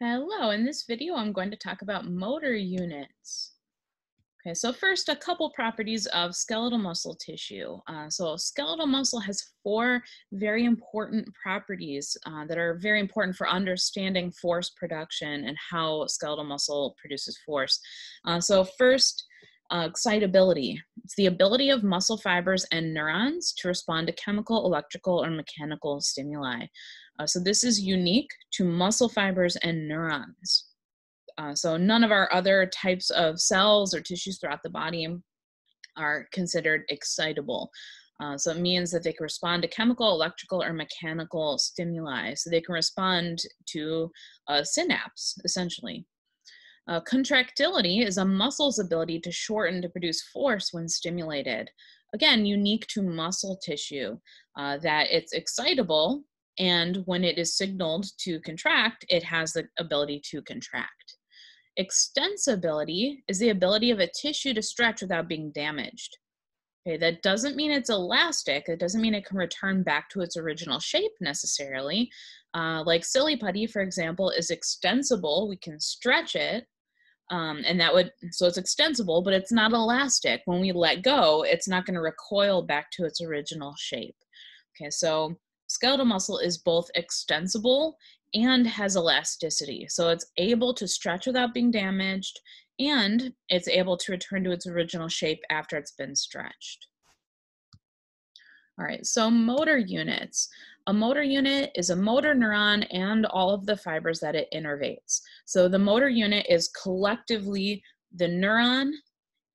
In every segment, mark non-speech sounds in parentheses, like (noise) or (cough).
Hello, in this video I'm going to talk about motor units. Okay, so first a couple properties of skeletal muscle tissue. Uh, so skeletal muscle has four very important properties uh, that are very important for understanding force production and how skeletal muscle produces force. Uh, so first, uh, excitability. It's the ability of muscle fibers and neurons to respond to chemical, electrical, or mechanical stimuli. Uh, so this is unique to muscle fibers and neurons. Uh, so none of our other types of cells or tissues throughout the body are considered excitable. Uh, so it means that they can respond to chemical, electrical, or mechanical stimuli. So they can respond to a synapse, essentially. Uh, contractility is a muscle's ability to shorten to produce force when stimulated. Again, unique to muscle tissue, uh, that it's excitable and when it is signaled to contract, it has the ability to contract. Extensibility is the ability of a tissue to stretch without being damaged. Okay, that doesn't mean it's elastic. It doesn't mean it can return back to its original shape necessarily. Uh, like silly putty, for example, is extensible. We can stretch it, um, and that would so it's extensible, but it's not elastic. When we let go, it's not going to recoil back to its original shape. Okay, so skeletal muscle is both extensible and has elasticity. So it's able to stretch without being damaged and it's able to return to its original shape after it's been stretched. All right, so motor units. A motor unit is a motor neuron and all of the fibers that it innervates. So the motor unit is collectively the neuron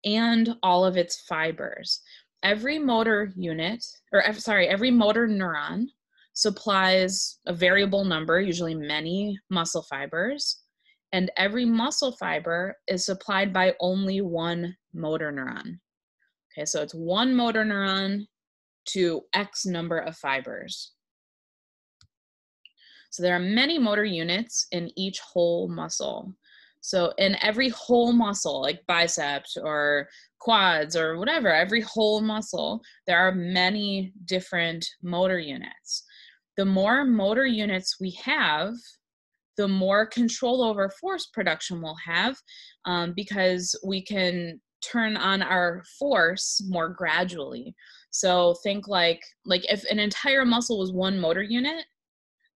and all of its fibers. Every motor unit, or sorry, every motor neuron supplies a variable number, usually many muscle fibers, and every muscle fiber is supplied by only one motor neuron. Okay, so it's one motor neuron to X number of fibers. So there are many motor units in each whole muscle. So in every whole muscle, like biceps or quads or whatever, every whole muscle, there are many different motor units the more motor units we have, the more control over force production we'll have um, because we can turn on our force more gradually. So think like like if an entire muscle was one motor unit,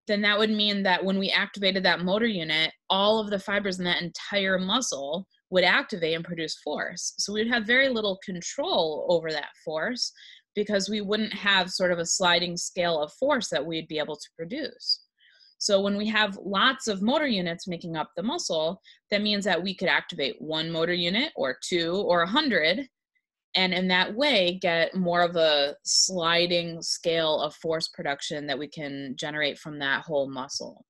then that would mean that when we activated that motor unit, all of the fibers in that entire muscle would activate and produce force. So we'd have very little control over that force because we wouldn't have sort of a sliding scale of force that we'd be able to produce. So when we have lots of motor units making up the muscle, that means that we could activate one motor unit or two or a hundred, and in that way get more of a sliding scale of force production that we can generate from that whole muscle.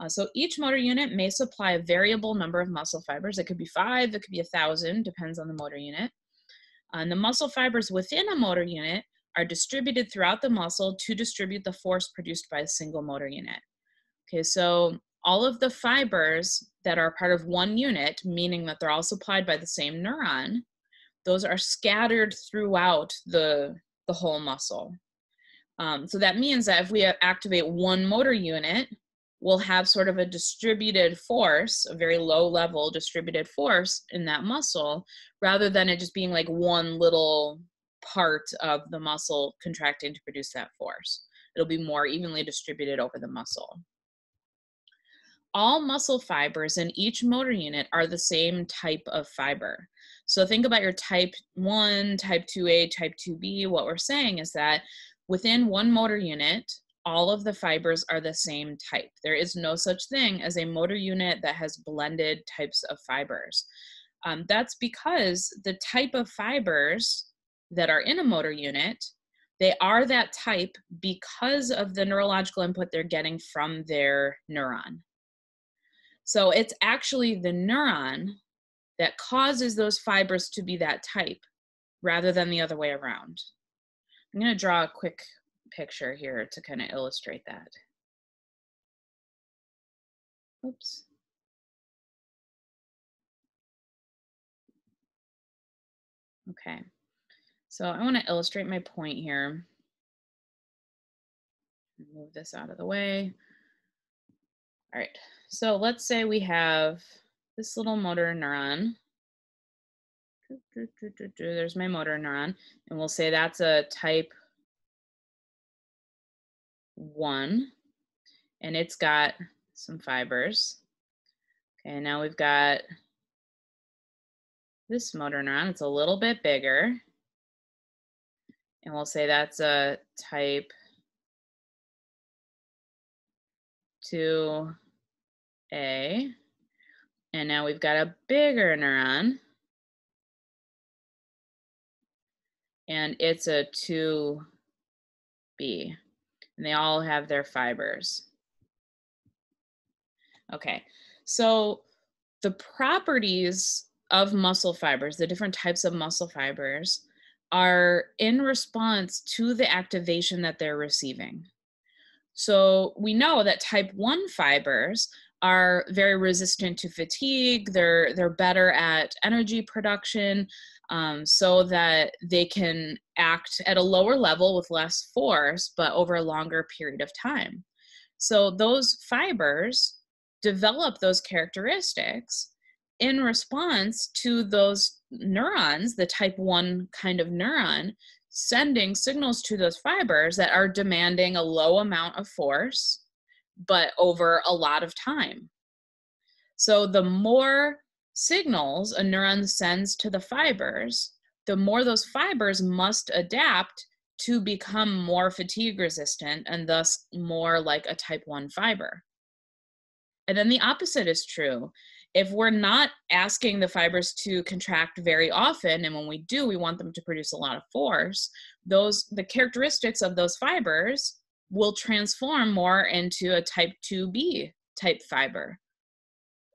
Uh, so each motor unit may supply a variable number of muscle fibers. It could be five, it could be a thousand, depends on the motor unit. And the muscle fibers within a motor unit are distributed throughout the muscle to distribute the force produced by a single motor unit. Okay, so all of the fibers that are part of one unit, meaning that they're all supplied by the same neuron, those are scattered throughout the, the whole muscle. Um, so that means that if we activate one motor unit, will have sort of a distributed force, a very low level distributed force in that muscle, rather than it just being like one little part of the muscle contracting to produce that force. It'll be more evenly distributed over the muscle. All muscle fibers in each motor unit are the same type of fiber. So think about your type 1, type 2A, type 2B. What we're saying is that within one motor unit, all of the fibers are the same type. There is no such thing as a motor unit that has blended types of fibers. Um, that's because the type of fibers that are in a motor unit, they are that type because of the neurological input they're getting from their neuron. So it's actually the neuron that causes those fibers to be that type rather than the other way around. I'm going to draw a quick picture here to kind of illustrate that. Oops. Okay, so I want to illustrate my point here. Move this out of the way. All right, so let's say we have this little motor neuron. There's my motor neuron, and we'll say that's a type one, and it's got some fibers. Okay, now we've got this motor neuron. It's a little bit bigger. And we'll say that's a type 2A. And now we've got a bigger neuron. And it's a 2B. And they all have their fibers. Okay, so the properties of muscle fibers, the different types of muscle fibers, are in response to the activation that they're receiving. So we know that type 1 fibers are very resistant to fatigue. They're they're better at energy production, um, so that they can act at a lower level with less force, but over a longer period of time. So those fibers develop those characteristics in response to those neurons, the type 1 kind of neuron, sending signals to those fibers that are demanding a low amount of force, but over a lot of time. So the more signals a neuron sends to the fibers, the more those fibers must adapt to become more fatigue resistant and thus more like a type 1 fiber. And then the opposite is true if we're not asking the fibers to contract very often and when we do we want them to produce a lot of force those the characteristics of those fibers will transform more into a type 2b type fiber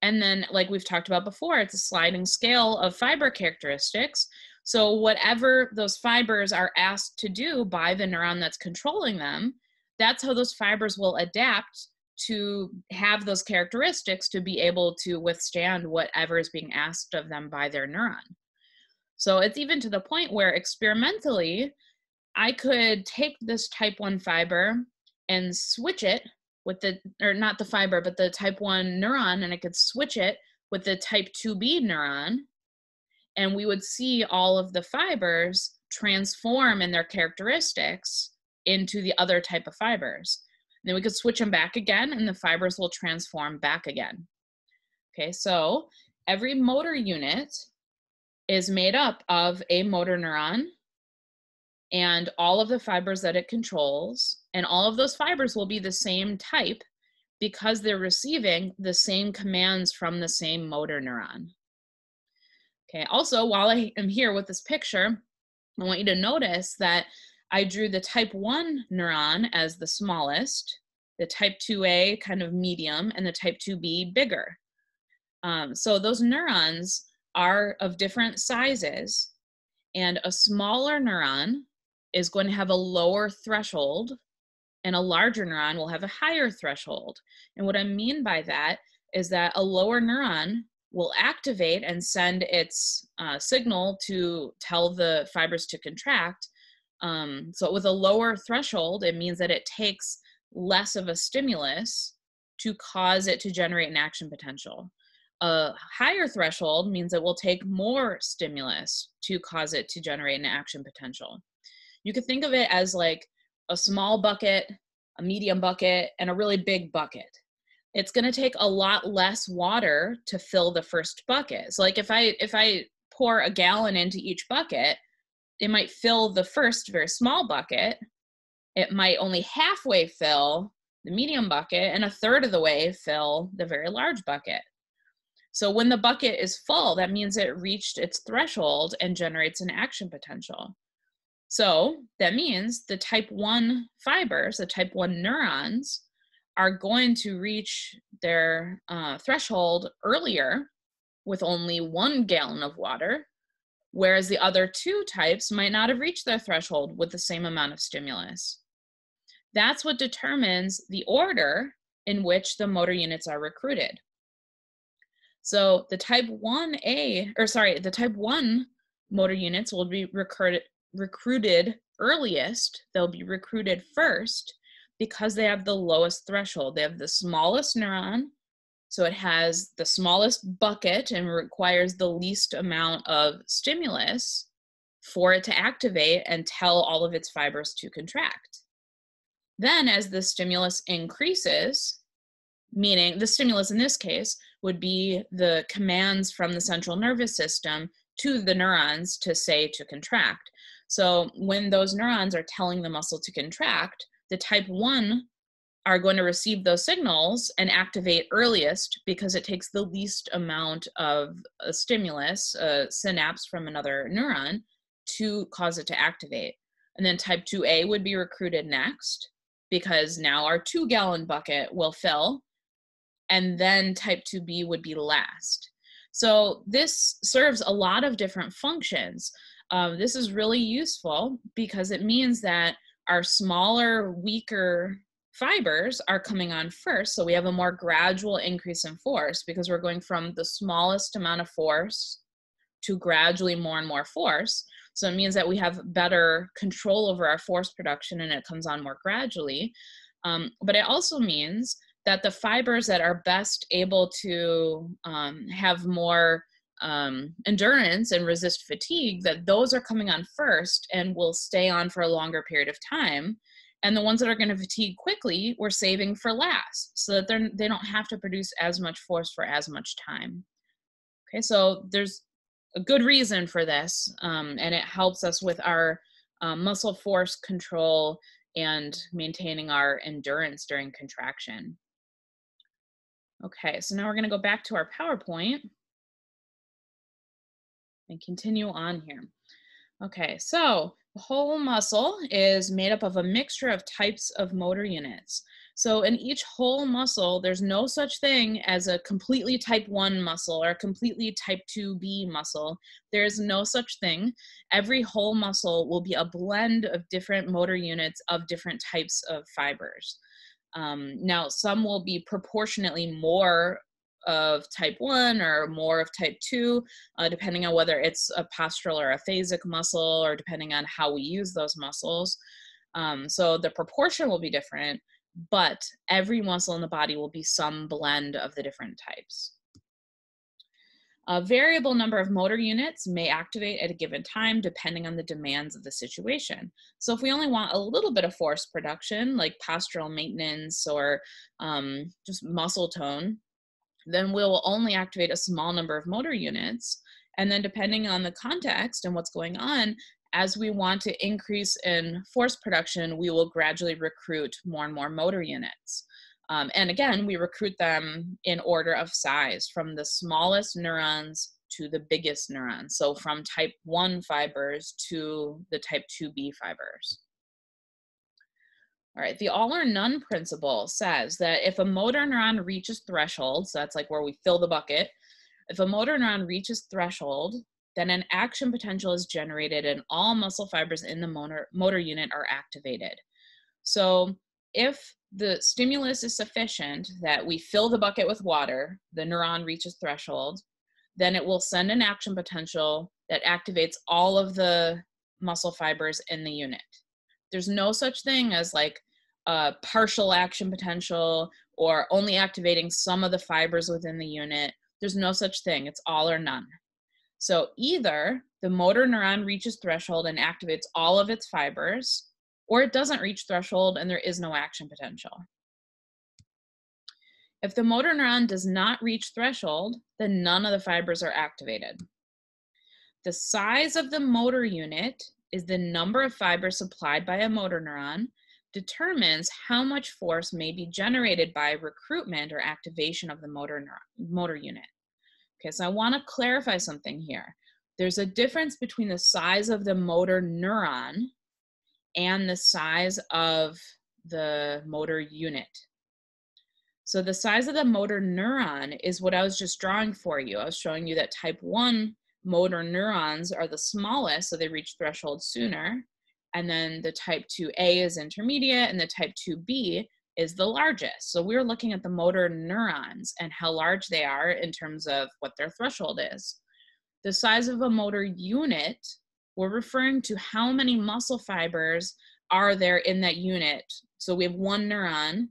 and then like we've talked about before it's a sliding scale of fiber characteristics so whatever those fibers are asked to do by the neuron that's controlling them that's how those fibers will adapt to have those characteristics to be able to withstand whatever is being asked of them by their neuron. So it's even to the point where experimentally, I could take this type 1 fiber and switch it with the, or not the fiber, but the type 1 neuron, and I could switch it with the type 2B neuron, and we would see all of the fibers transform in their characteristics into the other type of fibers. Then we could switch them back again and the fibers will transform back again. Okay, so every motor unit is made up of a motor neuron and all of the fibers that it controls. And all of those fibers will be the same type because they're receiving the same commands from the same motor neuron. Okay, also, while I am here with this picture, I want you to notice that I drew the type 1 neuron as the smallest, the type 2A kind of medium, and the type 2B bigger. Um, so those neurons are of different sizes, and a smaller neuron is going to have a lower threshold, and a larger neuron will have a higher threshold. And what I mean by that is that a lower neuron will activate and send its uh, signal to tell the fibers to contract, um, so with a lower threshold, it means that it takes less of a stimulus to cause it to generate an action potential. A higher threshold means it will take more stimulus to cause it to generate an action potential. You could think of it as like a small bucket, a medium bucket, and a really big bucket. It's going to take a lot less water to fill the first bucket. So like if I if I pour a gallon into each bucket, it might fill the first very small bucket. It might only halfway fill the medium bucket and a third of the way fill the very large bucket. So when the bucket is full, that means it reached its threshold and generates an action potential. So that means the type 1 fibers, the type 1 neurons, are going to reach their uh, threshold earlier with only one gallon of water whereas the other two types might not have reached their threshold with the same amount of stimulus. That's what determines the order in which the motor units are recruited. So the type 1A, or sorry, the type 1 motor units will be recruited, recruited earliest, they'll be recruited first because they have the lowest threshold. They have the smallest neuron, so it has the smallest bucket and requires the least amount of stimulus for it to activate and tell all of its fibers to contract. Then, as the stimulus increases, meaning the stimulus in this case would be the commands from the central nervous system to the neurons to say to contract. So, when those neurons are telling the muscle to contract, the type 1 are going to receive those signals and activate earliest because it takes the least amount of a stimulus, a synapse from another neuron, to cause it to activate. And then type 2A would be recruited next because now our two gallon bucket will fill. And then type 2B would be last. So this serves a lot of different functions. Um, this is really useful because it means that our smaller, weaker fibers are coming on first. So we have a more gradual increase in force because we're going from the smallest amount of force to gradually more and more force. So it means that we have better control over our force production and it comes on more gradually. Um, but it also means that the fibers that are best able to um, have more um, endurance and resist fatigue, that those are coming on first and will stay on for a longer period of time. And the ones that are going to fatigue quickly, we're saving for last so that they're, they don't have to produce as much force for as much time. Okay, so there's a good reason for this, um, and it helps us with our um, muscle force control and maintaining our endurance during contraction. Okay, so now we're going to go back to our PowerPoint and continue on here. Okay, so the whole muscle is made up of a mixture of types of motor units. So in each whole muscle, there's no such thing as a completely type 1 muscle or a completely type 2B muscle. There is no such thing. Every whole muscle will be a blend of different motor units of different types of fibers. Um, now, some will be proportionately more of type 1 or more of type 2, uh, depending on whether it's a postural or a phasic muscle or depending on how we use those muscles. Um, so the proportion will be different, but every muscle in the body will be some blend of the different types. A variable number of motor units may activate at a given time depending on the demands of the situation. So if we only want a little bit of force production, like postural maintenance or um, just muscle tone, then we'll only activate a small number of motor units. And then depending on the context and what's going on, as we want to increase in force production, we will gradually recruit more and more motor units. Um, and again, we recruit them in order of size from the smallest neurons to the biggest neurons. So from type 1 fibers to the type 2B fibers. All right, the all or none principle says that if a motor neuron reaches threshold, so that's like where we fill the bucket, if a motor neuron reaches threshold, then an action potential is generated and all muscle fibers in the motor, motor unit are activated. So if the stimulus is sufficient that we fill the bucket with water, the neuron reaches threshold, then it will send an action potential that activates all of the muscle fibers in the unit. There's no such thing as like a partial action potential or only activating some of the fibers within the unit. There's no such thing. It's all or none. So either the motor neuron reaches threshold and activates all of its fibers, or it doesn't reach threshold and there is no action potential. If the motor neuron does not reach threshold, then none of the fibers are activated. The size of the motor unit is the number of fibers supplied by a motor neuron determines how much force may be generated by recruitment or activation of the motor, neuron, motor unit. Okay, so I want to clarify something here. There's a difference between the size of the motor neuron and the size of the motor unit. So the size of the motor neuron is what I was just drawing for you. I was showing you that type 1 motor neurons are the smallest, so they reach threshold sooner. And then the type 2A is intermediate, and the type 2B is the largest. So we're looking at the motor neurons and how large they are in terms of what their threshold is. The size of a motor unit, we're referring to how many muscle fibers are there in that unit. So we have one neuron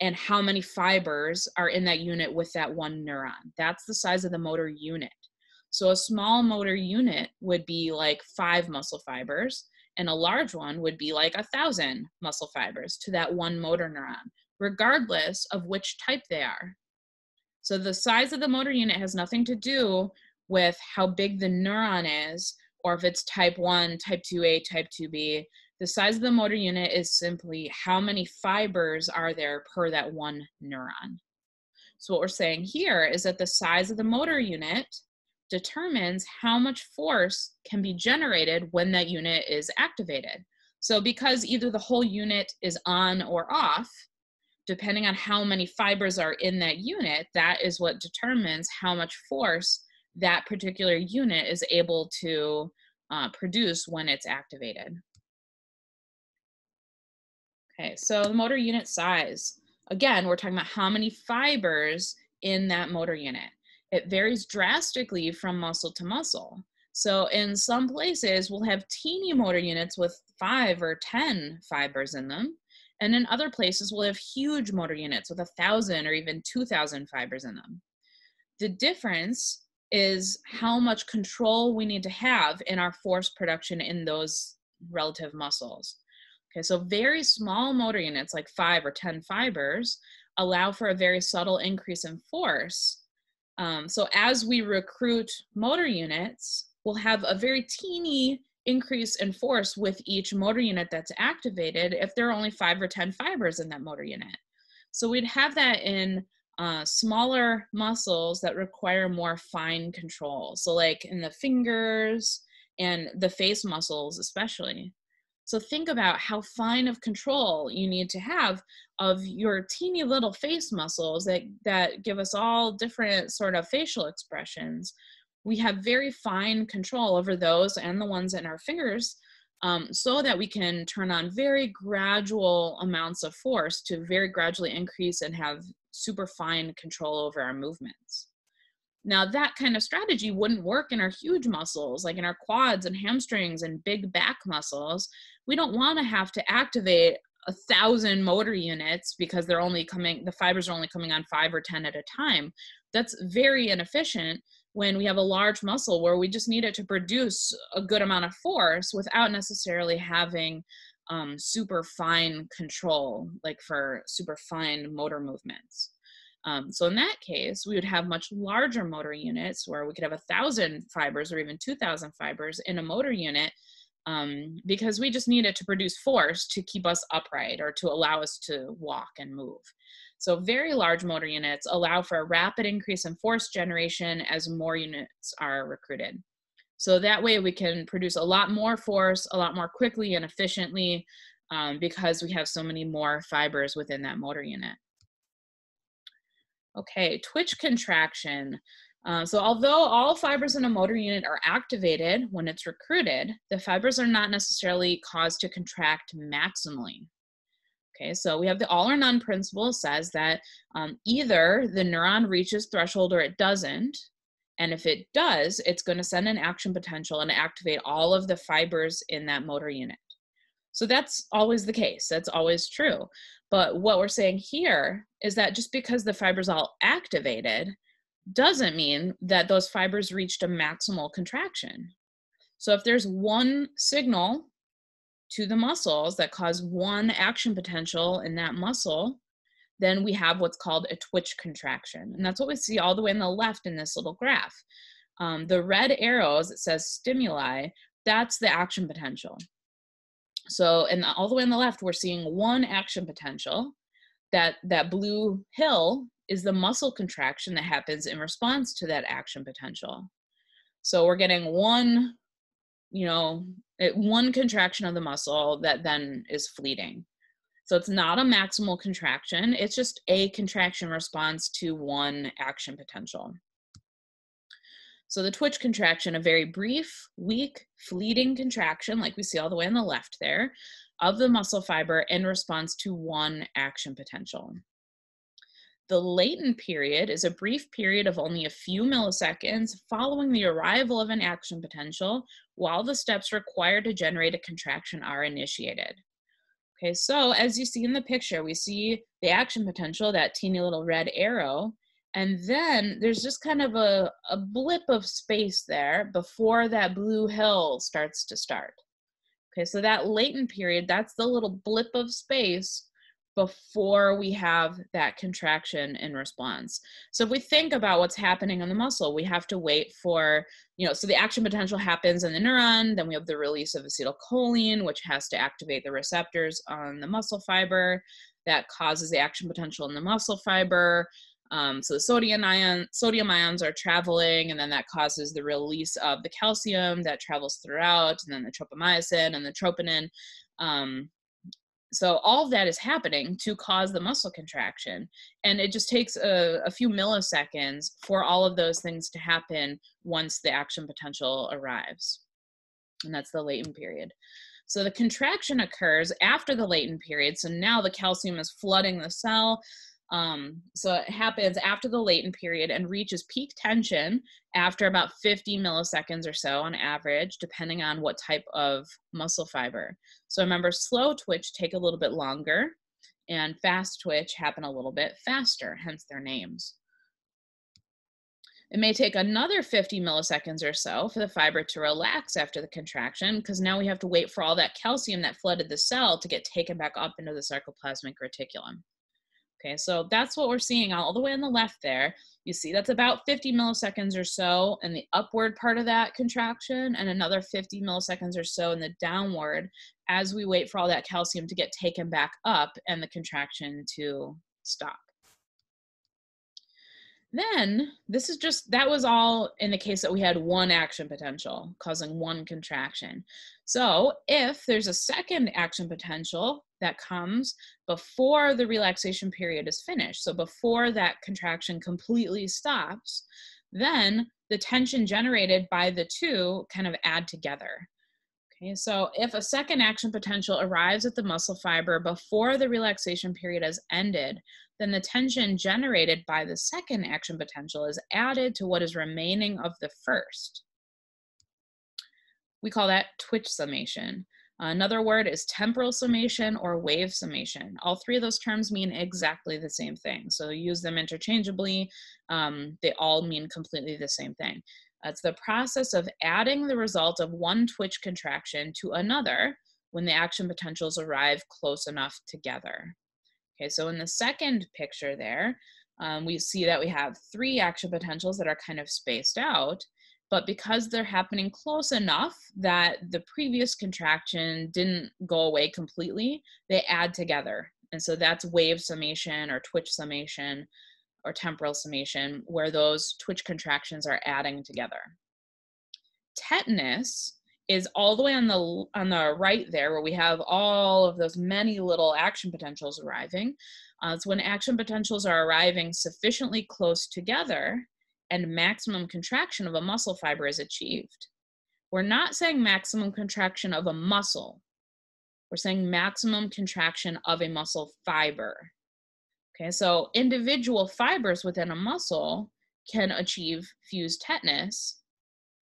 and how many fibers are in that unit with that one neuron. That's the size of the motor unit. So a small motor unit would be like five muscle fibers, and a large one would be like a thousand muscle fibers to that one motor neuron, regardless of which type they are. So the size of the motor unit has nothing to do with how big the neuron is, or if it's type 1, type 2A, type 2B. The size of the motor unit is simply how many fibers are there per that one neuron. So what we're saying here is that the size of the motor unit determines how much force can be generated when that unit is activated. So because either the whole unit is on or off, depending on how many fibers are in that unit, that is what determines how much force that particular unit is able to uh, produce when it's activated. Okay, so the motor unit size. Again, we're talking about how many fibers in that motor unit it varies drastically from muscle to muscle. So in some places, we'll have teeny motor units with five or 10 fibers in them. And in other places, we'll have huge motor units with a thousand or even 2,000 fibers in them. The difference is how much control we need to have in our force production in those relative muscles. Okay, so very small motor units like five or 10 fibers allow for a very subtle increase in force um, so as we recruit motor units, we'll have a very teeny increase in force with each motor unit that's activated if there are only five or 10 fibers in that motor unit. So we'd have that in uh, smaller muscles that require more fine control. So like in the fingers and the face muscles especially. So think about how fine of control you need to have of your teeny little face muscles that, that give us all different sort of facial expressions. We have very fine control over those and the ones in our fingers um, so that we can turn on very gradual amounts of force to very gradually increase and have super fine control over our movements. Now, that kind of strategy wouldn't work in our huge muscles, like in our quads and hamstrings and big back muscles. We don't want to have to activate a thousand motor units because they're only coming, the fibers are only coming on five or 10 at a time. That's very inefficient when we have a large muscle where we just need it to produce a good amount of force without necessarily having um, super fine control, like for super fine motor movements. Um, so in that case, we would have much larger motor units where we could have a thousand fibers or even 2000 fibers in a motor unit um, because we just need it to produce force to keep us upright or to allow us to walk and move. So very large motor units allow for a rapid increase in force generation as more units are recruited. So that way we can produce a lot more force, a lot more quickly and efficiently um, because we have so many more fibers within that motor unit. Okay, twitch contraction. Uh, so although all fibers in a motor unit are activated when it's recruited, the fibers are not necessarily caused to contract maximally. Okay, so we have the all or none principle says that um, either the neuron reaches threshold or it doesn't. And if it does, it's going to send an action potential and activate all of the fibers in that motor unit. So that's always the case. That's always true. But what we're saying here is that just because the fiber's all activated doesn't mean that those fibers reached a maximal contraction. So if there's one signal to the muscles that cause one action potential in that muscle, then we have what's called a twitch contraction. And that's what we see all the way on the left in this little graph. Um, the red arrows, it says stimuli, that's the action potential. So, and all the way on the left, we're seeing one action potential. That that blue hill is the muscle contraction that happens in response to that action potential. So we're getting one, you know, it, one contraction of the muscle that then is fleeting. So it's not a maximal contraction, it's just a contraction response to one action potential. So the twitch contraction, a very brief, weak, fleeting contraction, like we see all the way on the left there, of the muscle fiber in response to one action potential. The latent period is a brief period of only a few milliseconds following the arrival of an action potential while the steps required to generate a contraction are initiated. Okay, so as you see in the picture, we see the action potential, that teeny little red arrow, and then there's just kind of a, a blip of space there before that blue hill starts to start. Okay, so that latent period, that's the little blip of space before we have that contraction in response. So if we think about what's happening in the muscle, we have to wait for, you know, so the action potential happens in the neuron, then we have the release of acetylcholine, which has to activate the receptors on the muscle fiber that causes the action potential in the muscle fiber. Um, so the sodium ion, sodium ions are traveling, and then that causes the release of the calcium that travels throughout, and then the tropomyosin and the troponin. Um, so all of that is happening to cause the muscle contraction and it just takes a, a, few milliseconds for all of those things to happen once the action potential arrives and that's the latent period so the contraction occurs after the latent period so now the calcium is flooding the cell um, so it happens after the latent period and reaches peak tension after about 50 milliseconds or so on average, depending on what type of muscle fiber. So remember, slow twitch take a little bit longer and fast twitch happen a little bit faster, hence their names. It may take another 50 milliseconds or so for the fiber to relax after the contraction because now we have to wait for all that calcium that flooded the cell to get taken back up into the sarcoplasmic reticulum. Okay, so that's what we're seeing all the way on the left there. You see that's about 50 milliseconds or so in the upward part of that contraction and another 50 milliseconds or so in the downward as we wait for all that calcium to get taken back up and the contraction to stop. Then this is just, that was all in the case that we had one action potential causing one contraction. So if there's a second action potential that comes before the relaxation period is finished, so before that contraction completely stops, then the tension generated by the two kind of add together. Okay, so if a second action potential arrives at the muscle fiber before the relaxation period has ended, then the tension generated by the second action potential is added to what is remaining of the first. We call that twitch summation. Another word is temporal summation or wave summation. All three of those terms mean exactly the same thing. So use them interchangeably. Um, they all mean completely the same thing. It's the process of adding the result of one twitch contraction to another when the action potentials arrive close enough together. Okay, so in the second picture there, um, we see that we have three action potentials that are kind of spaced out, but because they're happening close enough that the previous contraction didn't go away completely, they add together. And so that's wave summation or twitch summation or temporal summation, where those twitch contractions are adding together. Tetanus is all the way on the on the right there where we have all of those many little action potentials arriving. Uh, it's when action potentials are arriving sufficiently close together and maximum contraction of a muscle fiber is achieved. We're not saying maximum contraction of a muscle. We're saying maximum contraction of a muscle fiber. Okay, so individual fibers within a muscle can achieve fused tetanus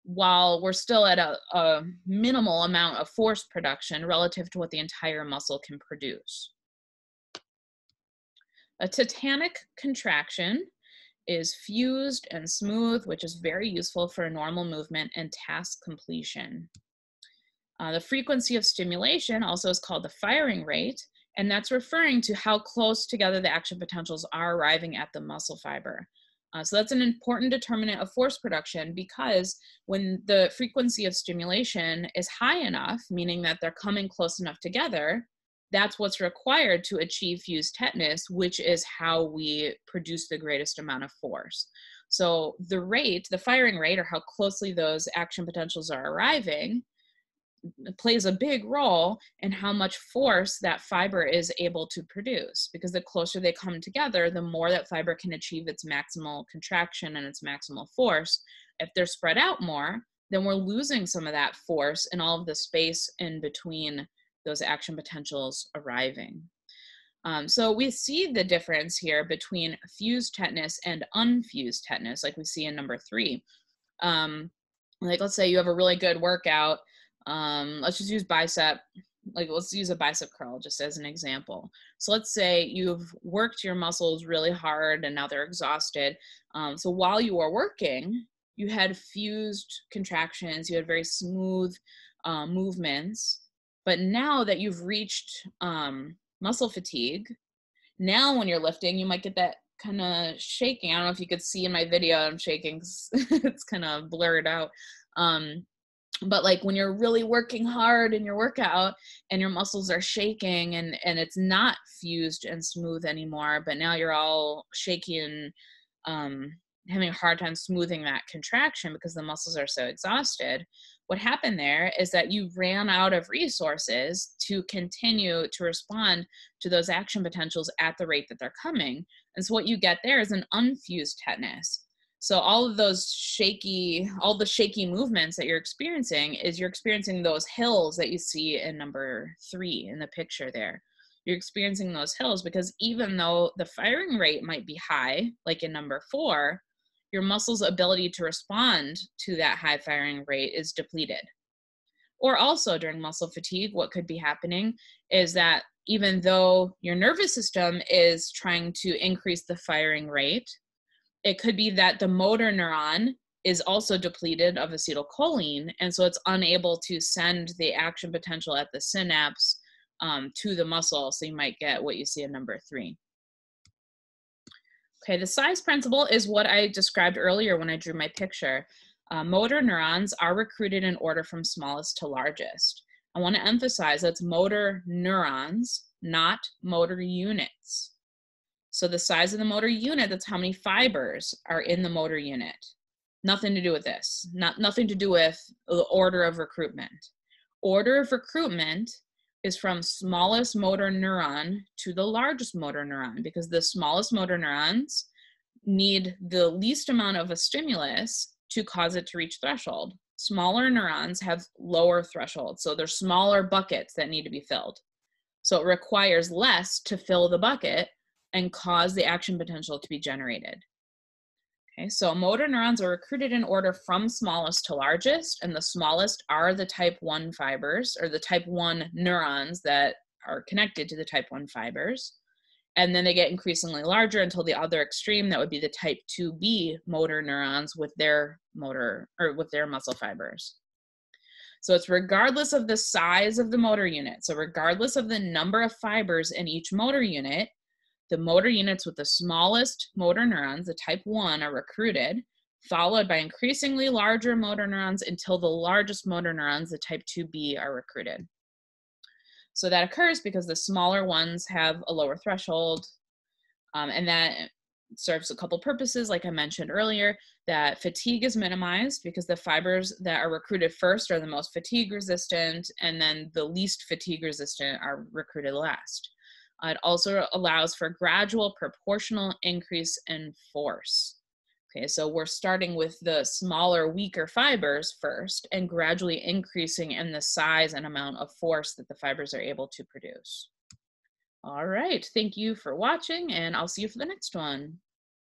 while we're still at a, a, minimal amount of force production relative to what the entire muscle can produce. A tetanic contraction is fused and smooth, which is very useful for normal movement and task completion. Uh, the frequency of stimulation also is called the firing rate, and that's referring to how close together the action potentials are arriving at the muscle fiber. Uh, so that's an important determinant of force production because when the frequency of stimulation is high enough, meaning that they're coming close enough together, that's what's required to achieve fused tetanus, which is how we produce the greatest amount of force. So the rate, the firing rate, or how closely those action potentials are arriving, plays a big role in how much force that fiber is able to produce because the closer they come together the more that fiber can achieve its maximal contraction and its maximal force if they're spread out more then we're losing some of that force and all of the space in between those action potentials arriving. Um, so we see the difference here between fused tetanus and unfused tetanus like we see in number three. Um, like let's say you have a really good workout um, let's just use bicep like let's use a bicep curl just as an example. So let's say you've worked your muscles really hard and now they're exhausted. Um, so while you are working you had fused contractions you had very smooth um, movements but now that you've reached um, muscle fatigue now when you're lifting you might get that kind of shaking. I don't know if you could see in my video i'm shaking (laughs) it's kind of blurred out. Um, but like when you're really working hard in your workout and your muscles are shaking and and it's not fused and smooth anymore but now you're all shaky and um, having a hard time smoothing that contraction because the muscles are so exhausted what happened there is that you ran out of resources to continue to respond to those action potentials at the rate that they're coming and so what you get there is an unfused tetanus so all of those shaky, all the shaky movements that you're experiencing is you're experiencing those hills that you see in number three in the picture there. You're experiencing those hills because even though the firing rate might be high, like in number four, your muscle's ability to respond to that high firing rate is depleted. Or also during muscle fatigue, what could be happening is that even though your nervous system is trying to increase the firing rate, it could be that the motor neuron is also depleted of acetylcholine, and so it's unable to send the action potential at the synapse um, to the muscle. So you might get what you see in number three. Okay, the size principle is what I described earlier when I drew my picture. Uh, motor neurons are recruited in order from smallest to largest. I want to emphasize that's motor neurons, not motor units. So the size of the motor unit, that's how many fibers are in the motor unit. Nothing to do with this. Not nothing to do with the order of recruitment. Order of recruitment is from smallest motor neuron to the largest motor neuron because the smallest motor neurons need the least amount of a stimulus to cause it to reach threshold. Smaller neurons have lower thresholds, so there's smaller buckets that need to be filled. So it requires less to fill the bucket and cause the action potential to be generated. Okay, so motor neurons are recruited in order from smallest to largest, and the smallest are the type 1 fibers or the type 1 neurons that are connected to the type 1 fibers. And then they get increasingly larger until the other extreme, that would be the type 2B motor neurons with their motor or with their muscle fibers. So it's regardless of the size of the motor unit. So regardless of the number of fibers in each motor unit, the motor units with the smallest motor neurons, the type 1, are recruited, followed by increasingly larger motor neurons until the largest motor neurons, the type 2B, are recruited. So that occurs because the smaller ones have a lower threshold, um, and that serves a couple purposes, like I mentioned earlier, that fatigue is minimized because the fibers that are recruited first are the most fatigue resistant, and then the least fatigue resistant are recruited last. Uh, it also allows for gradual proportional increase in force. Okay, so we're starting with the smaller, weaker fibers first and gradually increasing in the size and amount of force that the fibers are able to produce. All right, thank you for watching and I'll see you for the next one.